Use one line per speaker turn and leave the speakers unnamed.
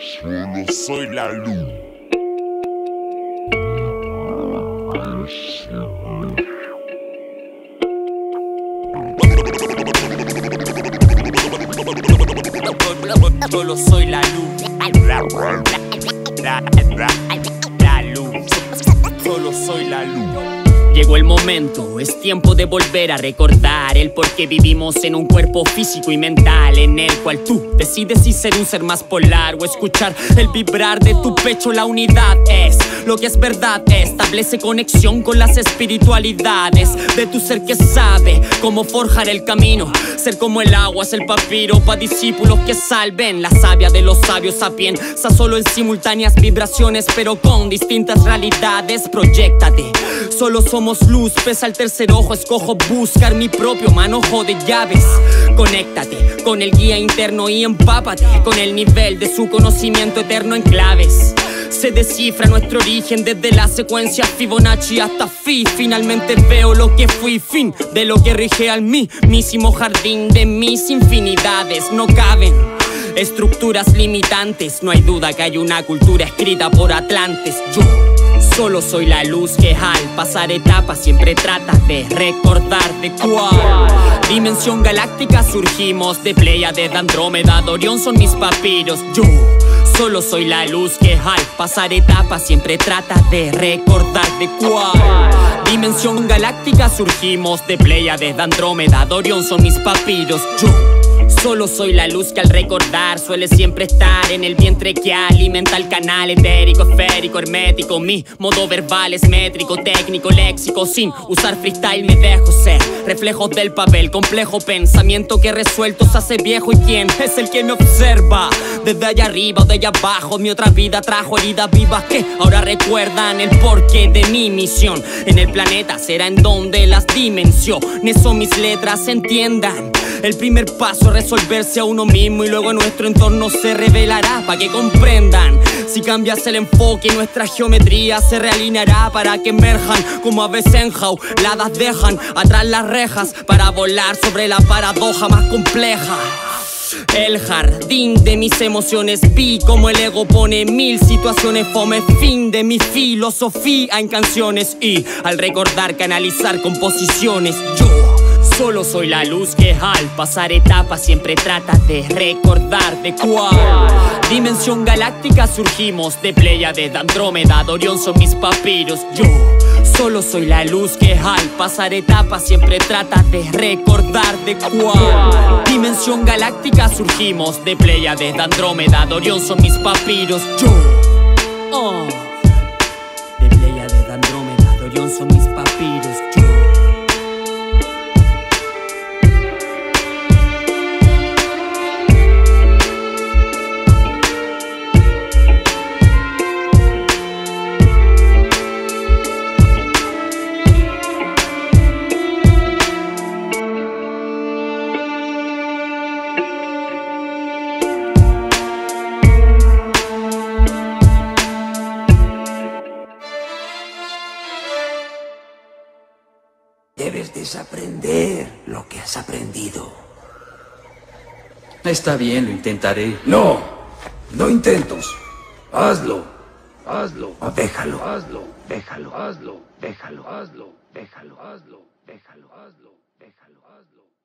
Solo soy la luz.
Solo soy la luz. Llegó el momento, es tiempo de volver a recordar el por qué vivimos en un cuerpo físico y mental en el cual tú decides si ser un ser más polar o escuchar el vibrar de tu pecho. La unidad es lo que es verdad, establece conexión con las espiritualidades de tu ser que sabe cómo forjar el camino. Ser como el agua es el papiro para discípulos que salven la savia de los sabios sapienza solo en simultáneas vibraciones, pero con distintas realidades. Proyectate, solo somos luz, pesa el tercer ojo, escojo buscar mi propio manojo de llaves. Conéctate con el guía interno y empápate con el nivel de su conocimiento eterno en claves. Se descifra nuestro origen desde la secuencia Fibonacci hasta Fi. Finalmente veo lo que fui, fin de lo que rige al mismísimo jardín de mis infinidades. No caben estructuras limitantes. No hay duda que hay una cultura escrita por atlantes. Yo Solo soy la luz que al pasar etapas siempre trata de recordar de cuál dimensión galáctica surgimos. De Pleia, de Andrómeda, de Orión son mis papiros. Yo solo soy la luz que al pasar etapas siempre trata de recordar de cuál dimensión galáctica surgimos. De Pleia, de Andrómeda, de Orión son mis papiros. Yo Solo soy la luz que al recordar suele siempre estar en el vientre que alimenta el canal etérico, esférico, hermético. Mi modo verbal es métrico, técnico, léxico. Sin usar freestyle me dejo ser reflejos del papel, complejo pensamiento que resuelto se hace viejo. ¿Y quién es el que me observa? Desde allá arriba o de allá abajo, mi otra vida trajo heridas vivas que ahora recuerdan el porqué de mi misión. En el planeta será en donde las dimensiones son mis letras entiendan. El primer paso es resolverse a uno mismo y luego nuestro entorno se revelará para que comprendan. Si cambias el enfoque, nuestra geometría se realineará para que emerjan como aves enjauladas dejan atrás las rejas para volar sobre la paradoja más compleja. El jardín de mis emociones vi como el ego pone mil situaciones fome fin de mi filosofía en canciones y al recordar canalizar composiciones yo Solo soy la luz que al pasar etapas siempre trata de recordar de cuál dimensión galáctica surgimos. De Pleia, de Andrómeda, de son mis papiros. Yo solo soy la luz que al pasar etapas siempre trata de recordar de cuál dimensión galáctica surgimos. De Pleia, de Andrómeda, de son mis papiros. Yo, oh. de Pleia, de Andrómeda, de son mis papiros.
Debes desaprender lo que has aprendido.
Está bien, lo intentaré.
No, no intentos. Hazlo.
Hazlo.
O déjalo.
Hazlo.
Déjalo.
Hazlo.
Déjalo.
Hazlo.
Déjalo.
Hazlo. Déjalo.
Déjalo.
Hazlo. Déjalo.